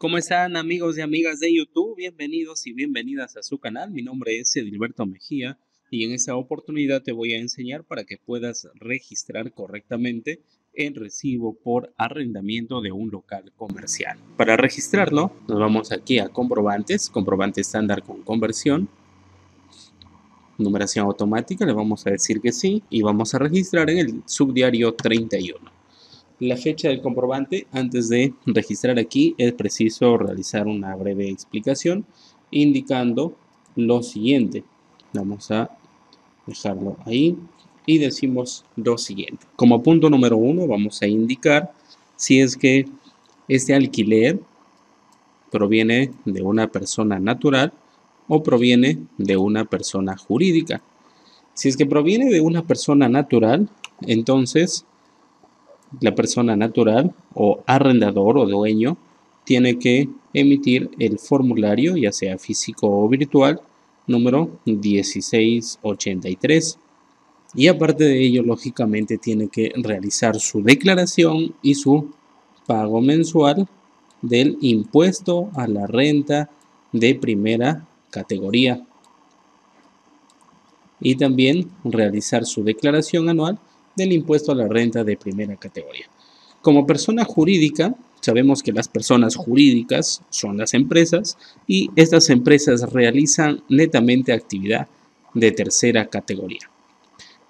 ¿Cómo están amigos y amigas de YouTube? Bienvenidos y bienvenidas a su canal. Mi nombre es Edilberto Mejía y en esta oportunidad te voy a enseñar para que puedas registrar correctamente el recibo por arrendamiento de un local comercial. Para registrarlo nos vamos aquí a comprobantes, comprobante estándar con conversión. Numeración automática, le vamos a decir que sí y vamos a registrar en el subdiario 31 la fecha del comprobante, antes de registrar aquí es preciso realizar una breve explicación indicando lo siguiente. Vamos a dejarlo ahí y decimos lo siguiente. Como punto número uno vamos a indicar si es que este alquiler proviene de una persona natural o proviene de una persona jurídica. Si es que proviene de una persona natural, entonces la persona natural o arrendador o dueño tiene que emitir el formulario, ya sea físico o virtual, número 1683. Y aparte de ello, lógicamente, tiene que realizar su declaración y su pago mensual del impuesto a la renta de primera categoría. Y también realizar su declaración anual del impuesto a la renta de primera categoría. Como persona jurídica, sabemos que las personas jurídicas son las empresas y estas empresas realizan netamente actividad de tercera categoría.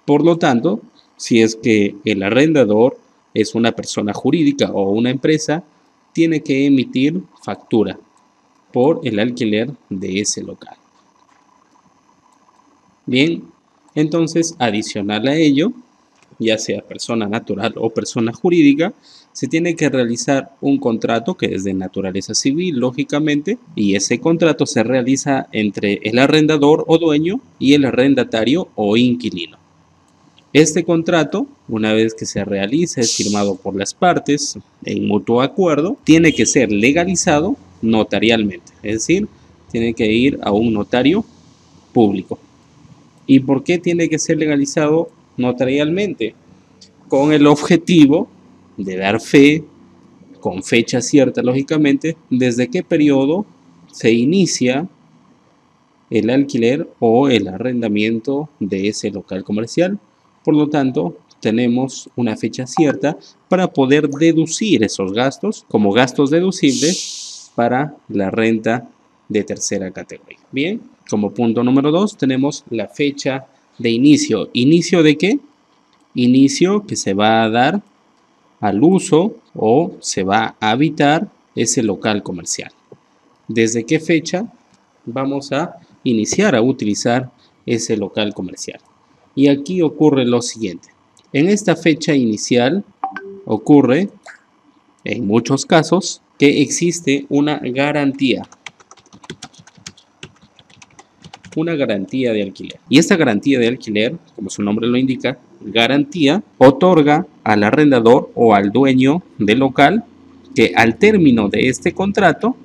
Por lo tanto, si es que el arrendador es una persona jurídica o una empresa, tiene que emitir factura por el alquiler de ese local. Bien, entonces adicional a ello, ya sea persona natural o persona jurídica, se tiene que realizar un contrato que es de naturaleza civil, lógicamente, y ese contrato se realiza entre el arrendador o dueño y el arrendatario o inquilino. Este contrato, una vez que se realiza, es firmado por las partes en mutuo acuerdo, tiene que ser legalizado notarialmente, es decir, tiene que ir a un notario público. ¿Y por qué tiene que ser legalizado notarialmente, con el objetivo de dar fe, con fecha cierta lógicamente, desde qué periodo se inicia el alquiler o el arrendamiento de ese local comercial. Por lo tanto, tenemos una fecha cierta para poder deducir esos gastos como gastos deducibles para la renta de tercera categoría. Bien, como punto número dos tenemos la fecha de inicio. ¿Inicio de qué? Inicio que se va a dar al uso o se va a habitar ese local comercial. ¿Desde qué fecha vamos a iniciar a utilizar ese local comercial? Y aquí ocurre lo siguiente. En esta fecha inicial ocurre, en muchos casos, que existe una garantía una garantía de alquiler. Y esta garantía de alquiler, como su nombre lo indica, garantía otorga al arrendador o al dueño del local que al término de este contrato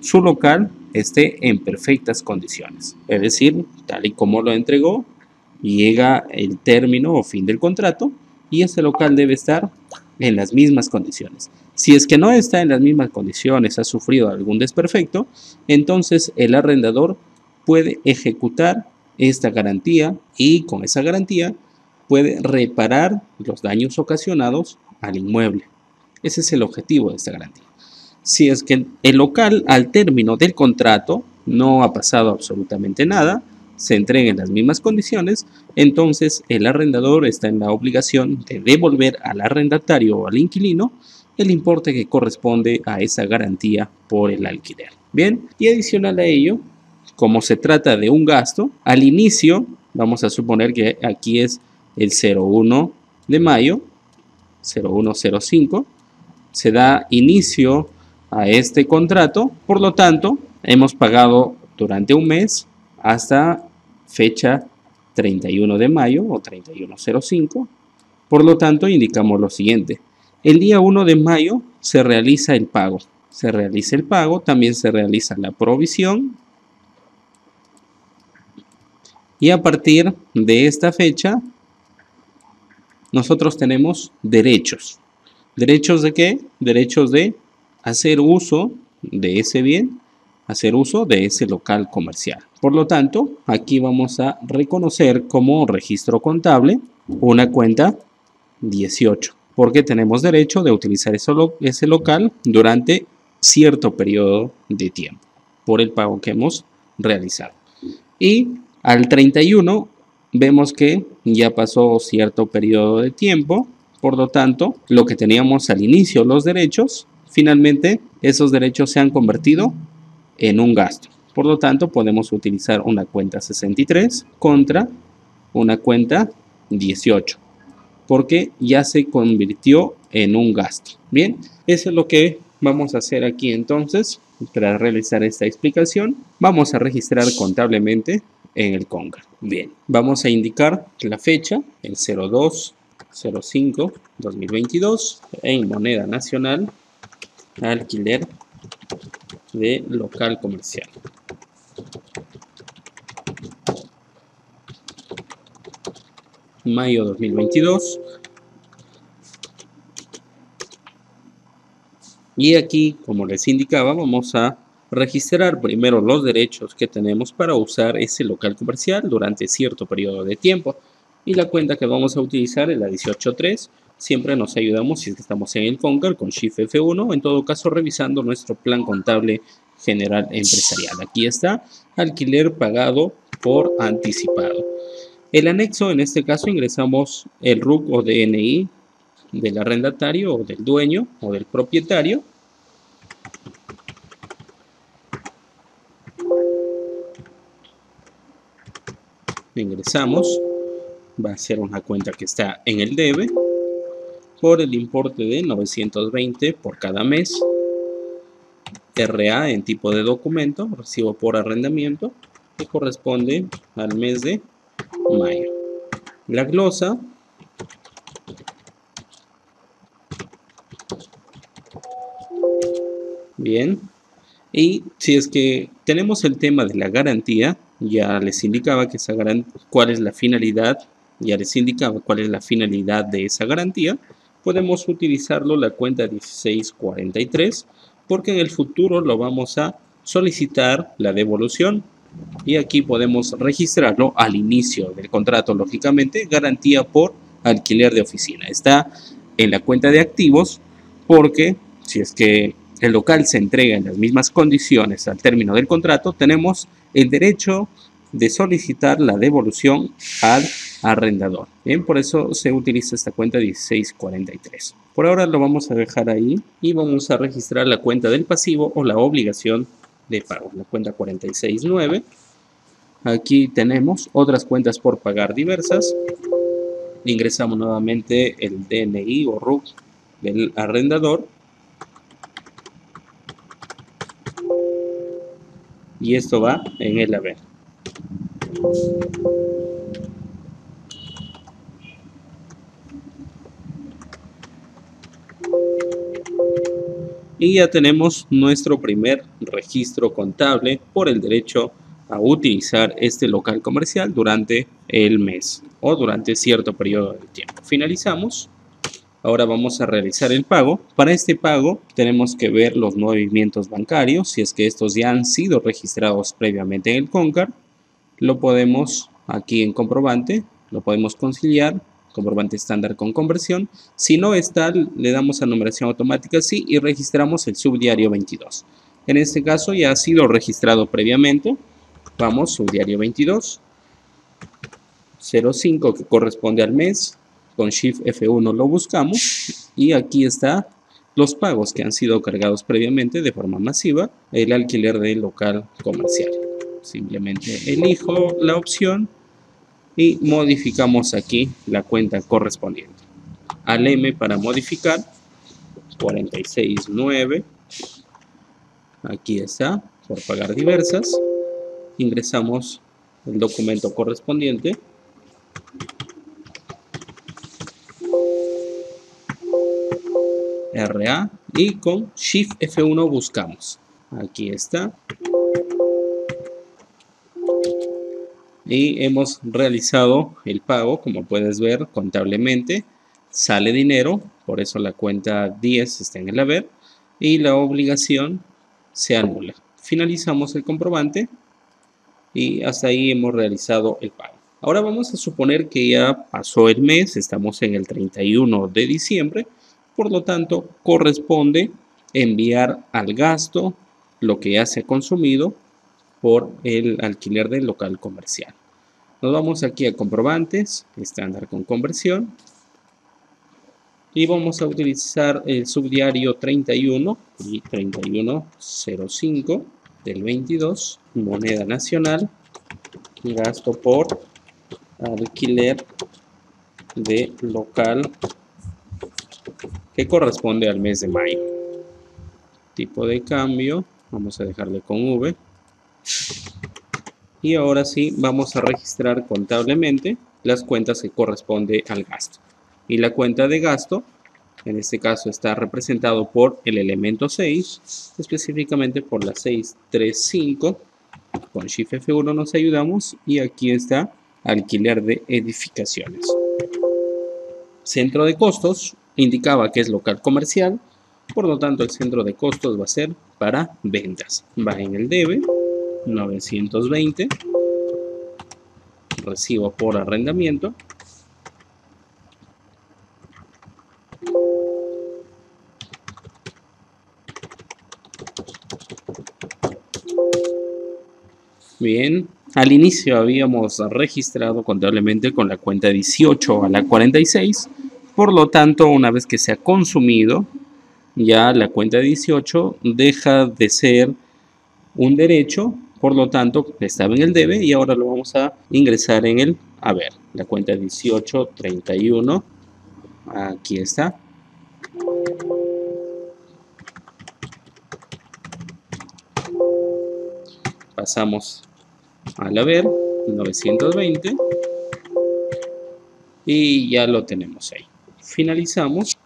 su local esté en perfectas condiciones. Es decir, tal y como lo entregó, llega el término o fin del contrato y ese local debe estar en las mismas condiciones. Si es que no está en las mismas condiciones, ha sufrido algún desperfecto, entonces el arrendador puede ejecutar esta garantía y con esa garantía puede reparar los daños ocasionados al inmueble. Ese es el objetivo de esta garantía. Si es que el local al término del contrato no ha pasado absolutamente nada, se entrega en las mismas condiciones, entonces el arrendador está en la obligación de devolver al arrendatario o al inquilino el importe que corresponde a esa garantía por el alquiler. Bien, y adicional a ello, como se trata de un gasto, al inicio, vamos a suponer que aquí es el 01 de mayo, 0105, se da inicio a este contrato, por lo tanto, hemos pagado durante un mes hasta fecha 31 de mayo o 3105. Por lo tanto, indicamos lo siguiente. El día 1 de mayo se realiza el pago. Se realiza el pago, también se realiza la provisión y a partir de esta fecha, nosotros tenemos derechos. ¿Derechos de qué? Derechos de hacer uso de ese bien, hacer uso de ese local comercial. Por lo tanto, aquí vamos a reconocer como registro contable una cuenta 18, porque tenemos derecho de utilizar ese local durante cierto periodo de tiempo por el pago que hemos realizado. Y al 31 vemos que ya pasó cierto periodo de tiempo, por lo tanto, lo que teníamos al inicio, los derechos, finalmente esos derechos se han convertido en un gasto. Por lo tanto, podemos utilizar una cuenta 63 contra una cuenta 18, porque ya se convirtió en un gasto. Bien, eso es lo que vamos a hacer aquí entonces. Para realizar esta explicación, vamos a registrar contablemente en el CONGA. Bien, vamos a indicar la fecha, el 02 05 2022 en moneda nacional alquiler de local comercial. Mayo 2022. Y aquí, como les indicaba, vamos a registrar primero los derechos que tenemos para usar ese local comercial durante cierto periodo de tiempo. Y la cuenta que vamos a utilizar es la 183 siempre nos ayudamos si estamos en el CONCAR con Shift F1, en todo caso revisando nuestro plan contable general empresarial. Aquí está, alquiler pagado por anticipado. El anexo, en este caso, ingresamos el RUC o DNI del arrendatario o del dueño o del propietario. Ingresamos, va a ser una cuenta que está en el debe por el importe de 920 por cada mes. RA en tipo de documento, recibo por arrendamiento, que corresponde al mes de mayo. La glosa Bien. Y si es que tenemos el tema de la garantía, ya les indicaba que esa cuál es la finalidad, ya les indicaba cuál es la finalidad de esa garantía podemos utilizarlo la cuenta 1643 porque en el futuro lo vamos a solicitar la devolución. Y aquí podemos registrarlo al inicio del contrato lógicamente garantía por alquiler de oficina. Está en la cuenta de activos porque si es que el local se entrega en las mismas condiciones al término del contrato tenemos el derecho de solicitar la devolución al arrendador. Bien, por eso se utiliza esta cuenta 1643. Por ahora lo vamos a dejar ahí y vamos a registrar la cuenta del pasivo o la obligación de pago, la cuenta 469. Aquí tenemos otras cuentas por pagar diversas. Ingresamos nuevamente el DNI o RUC del arrendador. Y esto va en el haber. Y ya tenemos nuestro primer registro contable por el derecho a utilizar este local comercial durante el mes o durante cierto periodo de tiempo. Finalizamos. Ahora vamos a realizar el pago. Para este pago tenemos que ver los movimientos bancarios, si es que estos ya han sido registrados previamente en el CONCAR lo podemos aquí en comprobante, lo podemos conciliar, comprobante estándar con conversión. Si no está, le damos a numeración automática sí y registramos el subdiario 22. En este caso ya ha sido registrado previamente. Vamos, subdiario 22, 05 que corresponde al mes. Con Shift F1 lo buscamos y aquí está los pagos que han sido cargados previamente de forma masiva, el alquiler del local comercial simplemente elijo la opción y modificamos aquí la cuenta correspondiente. Al M para modificar, 469, aquí está, por pagar diversas, ingresamos el documento correspondiente, RA y con Shift F1 buscamos. Aquí está, y hemos realizado el pago como puedes ver contablemente sale dinero por eso la cuenta 10 está en el haber y la obligación se anula. Finalizamos el comprobante y hasta ahí hemos realizado el pago. Ahora vamos a suponer que ya pasó el mes, estamos en el 31 de diciembre, por lo tanto corresponde enviar al gasto lo que ya se ha consumido por el alquiler del local comercial. Nos vamos aquí a comprobantes, estándar con conversión, y vamos a utilizar el subdiario 31 y 3105 del 22, moneda nacional, gasto por alquiler de local que corresponde al mes de mayo. Tipo de cambio, vamos a dejarle con V. Y ahora sí, vamos a registrar contablemente las cuentas que corresponde al gasto y la cuenta de gasto en este caso está representado por el elemento 6 específicamente por la 635 con Shift F1 nos ayudamos y aquí está alquiler de edificaciones centro de costos indicaba que es local comercial por lo tanto el centro de costos va a ser para ventas. Va en el debe 920 recibo por arrendamiento. Bien, al inicio habíamos registrado contablemente con la cuenta 18 a la 46, por lo tanto, una vez que se ha consumido, ya la cuenta 18 deja de ser un derecho, por lo tanto, estaba en el debe y ahora lo vamos a ingresar en el haber. La cuenta 1831, aquí está. pasamos al haber 920 y ya lo tenemos ahí finalizamos.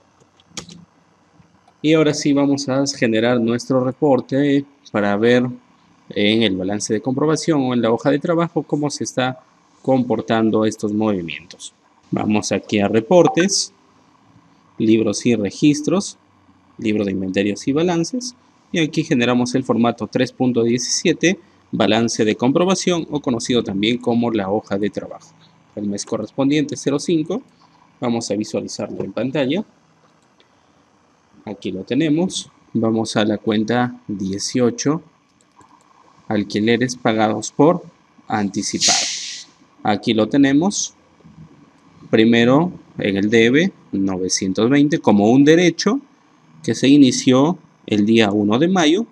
Y ahora sí vamos a generar nuestro reporte para ver en el balance de comprobación o en la hoja de trabajo cómo se está comportando estos movimientos. Vamos aquí a reportes libros y registros libro de inventarios y balances. Y aquí generamos el formato 3.17 balance de comprobación o conocido también como la hoja de trabajo. El mes correspondiente 05, vamos a visualizarlo en pantalla. Aquí lo tenemos. Vamos a la cuenta 18, alquileres pagados por anticipado. Aquí lo tenemos. Primero en el debe 920 como un derecho que se inició el día 1 de mayo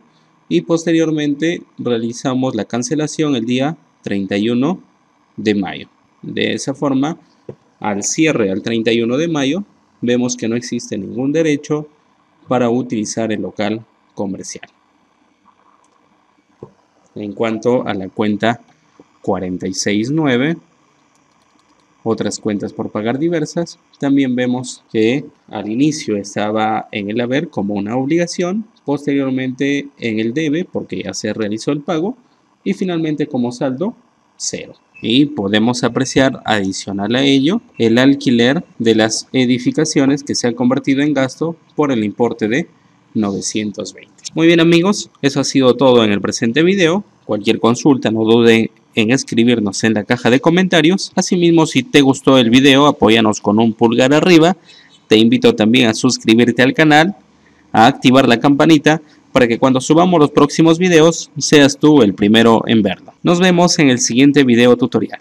y posteriormente realizamos la cancelación el día 31 de mayo. De esa forma, al cierre al 31 de mayo, vemos que no existe ningún derecho para utilizar el local comercial. En cuanto a la cuenta 469, otras cuentas por pagar diversas, también vemos que al inicio estaba en el haber como una obligación, posteriormente en el debe porque ya se realizó el pago y finalmente como saldo cero. Y podemos apreciar adicional a ello el alquiler de las edificaciones que se ha convertido en gasto por el importe de 920. Muy bien amigos, eso ha sido todo en el presente video. Cualquier consulta no duden en escribirnos en la caja de comentarios. Asimismo, si te gustó el video, apóyanos con un pulgar arriba. Te invito también a suscribirte al canal, a activar la campanita para que cuando subamos los próximos videos seas tú el primero en verlo. Nos vemos en el siguiente video tutorial.